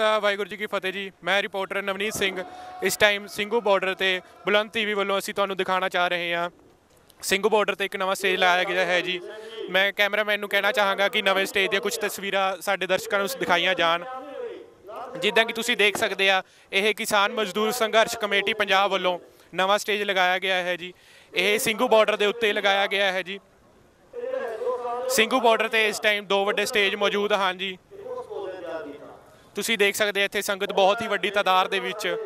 ਖਾਲਸਾ ਵਾਹਿਗੁਰੂ ਜੀ ਕੀ ਫਤਿਹ ਜੀ। ਮੈਂ ਰਿਪੋਰਟਰ ਨਵਨੀਤ ਸਿੰਘ। ਇਸ ਟਾਈਮ ਸਿੰਘੂ ਬਾਰਡਰ ਤੇ ਬੁਲੰਦ ਟੀਵੀ ਵੱਲੋਂ ਅਸੀਂ ਤੁਹਾਨੂੰ ਦਿਖਾਉਣਾ ਚਾਹ ਰਹੇ ਹਾਂ। ਸਿੰਘੂ ਬਾਰਡਰ ਤੇ ਇੱਕ ਨਵਾਂ ਸਟੇਜ ਲਾਇਆ ਗਿਆ ਹੈ ਜੀ। ਮੈਂ ਕੈਮਰਾਮੈਨ ਨੂੰ ਕਹਿਣਾ ਚਾਹਾਂਗਾ ਕਿ ਨਵੇਂ ਸਟੇਜ ਦੀਆਂ ਕੁਝ ਤਸਵੀਰਾਂ ਸਾਡੇ ਦਰਸ਼ਕਾਂ ਨੂੰ ਦਿਖਾਈਆਂ ਜਾਣ। ਜਿੱਦਾਂ ਕਿ ਤੁਸੀਂ ਦੇਖ ਸਕਦੇ ਆ, ਇਹ ਕਿਸਾਨ ਮਜ਼ਦੂਰ ਸੰਘਰਸ਼ ਕਮੇਟੀ ਪੰਜਾਬ ਵੱਲੋਂ ਨਵਾਂ ਸਟੇਜ ਲਗਾਇਆ ਗਿਆ ਹੈ ਜੀ। ਇਹ ਸਿੰਘੂ ਬਾਰਡਰ ਦੇ ਉੱਤੇ ਲਗਾਇਆ ਗਿਆ ਹੈ ਜੀ। ਸਿੰਘੂ ਬਾਰਡਰ ਤੇ ਇਸ ਟਾਈਮ ਦੋ ਵੱਡੇ ਸਟੇਜ ਮੌਜੂਦ ਹਨ ਜੀ। ਤੁਸੀਂ ਦੇਖ ਸਕਦੇ ਇੱਥੇ ਸੰਗਤ ਬਹੁਤ ਹੀ ਵੱਡੀ ਤਾਦਾਦ ਦੇ ਵਿੱਚ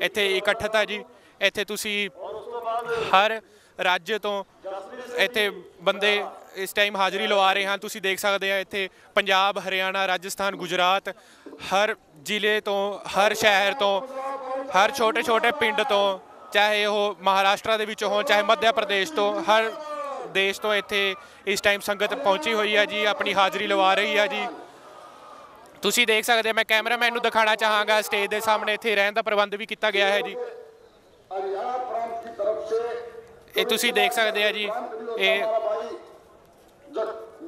ਇੱਥੇ ਇਕੱਠਤਾ ਜੀ। ਇੱਥੇ ਤੁਸੀਂ ਹਰ ਰਾਜ ਤੋਂ ਇੱਥੇ ਬੰਦੇ ਇਸ ਟਾਈਮ ਹਾਜ਼ਰੀ ਲਵਾ ਰਹੇ ਹਨ ਤੁਸੀਂ ਦੇਖ ਸਕਦੇ ਆ, ਇੱਥੇ ਪੰਜਾਬ, ਹਰਿਆਣਾ, ਰਾਜਸਥਾਨ, ਗੁਜਰਾਤ, ਹਰ ਜ਼ਿਲ੍ਹੇ ਤੋਂ, ਹਰ ਸ਼ਹਿਰ ਤੋਂ, ਹਰ ਛੋਟੇ ਛੋਟੇ ਪਿੰਡ ਤੋਂ, ਚਾਹੇ ਉਹ ਮਹਾਰਾਸ਼ਟਰ ਦੇ ਵਿੱਚ ਹੋਣ, ਚਾਹੇ ਮੱਧ ਪ੍ਰਦੇਸ਼ ਤੋਂ, ਹਰ ਦੇਸ਼ ਤੋਂ ਇੱਥੇ ਇਸ ਟਾਈਮ ਸੰਗਤ ਪਹੁੰਚੀ ਹੋਈ ਹੈ ਜੀ, ਆਪਣੀ ਹਾਜ਼ਰੀ ਲਵਾ ਰਹੀ ਹੈ ਜੀ। ਤੁਸੀਂ ਦੇਖ ਸਕਦੇ ਆ ਮੈਂ ਕੈਮਰਾਮੈਨ ਨੂੰ ਦਿਖਾਣਾ ਚਾਹਾਂਗਾ ਸਟੇਜ ਦੇ ਸਾਹਮਣੇ ਇੱਥੇ ਰਹਿਣ ਦਾ ਪ੍ਰਬੰਧ ਵੀ ਕੀਤਾ ਗਿਆ ਹੈ ਜੀ ਇਹ ਤੁਸੀਂ ਦੇਖ ਸਕਦੇ ਆ ਜੀ ਇਹ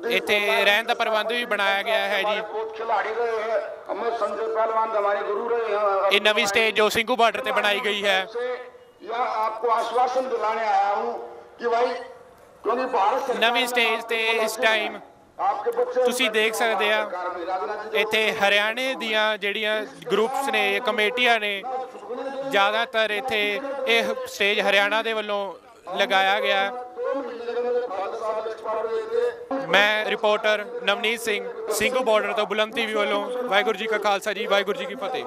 ਇੱਥੇ ਰਹਿਣ ਦਾ ਪ੍ਰਬੰਧ ਵੀ ਬਣਾਇਆ ਗਿਆ ਹੈ ਜੀ बहुत खिलाड़ी रहे हैं हमें संजय पहलवान हमारे गुरु रहे हैं ਇਹ ਨਵੀਂ ਸਟੇਜ ਜੋ ਸਿੰਘੂ ਬਾਰਡਰ ਤੇ ਬਣਾਈ गई है से यह आपको आश्वासन दिलाने आया हूँ कि भाई क्योंकि भारत सरकार ਨਵੀਂ ने ਸਟੇਜ ਤੇ ਤੁਸੀਂ ਦੇਖ ਸਕਦੇ ਆ, ਇੱਥੇ ਹਰਿਆਣੇ ਦੀਆਂ ਜਿਹੜੀਆਂ ਗਰੁੱਪਸ ਨੇ ਜਾਂ ਕਮੇਟੀਆਂ ਨੇ, ਜ਼ਿਆਦਾਤਰ ਇੱਥੇ ਇਹ ਸਟੇਜ ਹਰਿਆਣਾ ਦੇ ਵੱਲੋਂ ਲਗਾਇਆ ਗਿਆ। ਮੈਂ ਰਿਪੋਰਟਰ ਨਵਨੀਤ ਸਿੰਘ, ਸਿੰਘੂ ਬਾਰਡਰ ਤੋਂ ਬੁਲੰਦੀ ਵੀ ਵੱਲੋਂ, ਵਾਹਿਗੁਰੂ ਜੀ ਕਾ ਖਾਲਸਾ ਜੀ, ਵਾਹਿਗੁਰੂ ਜੀ ਕੀ ਫਤਿਹ।